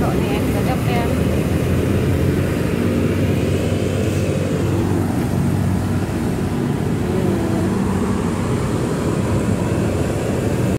độ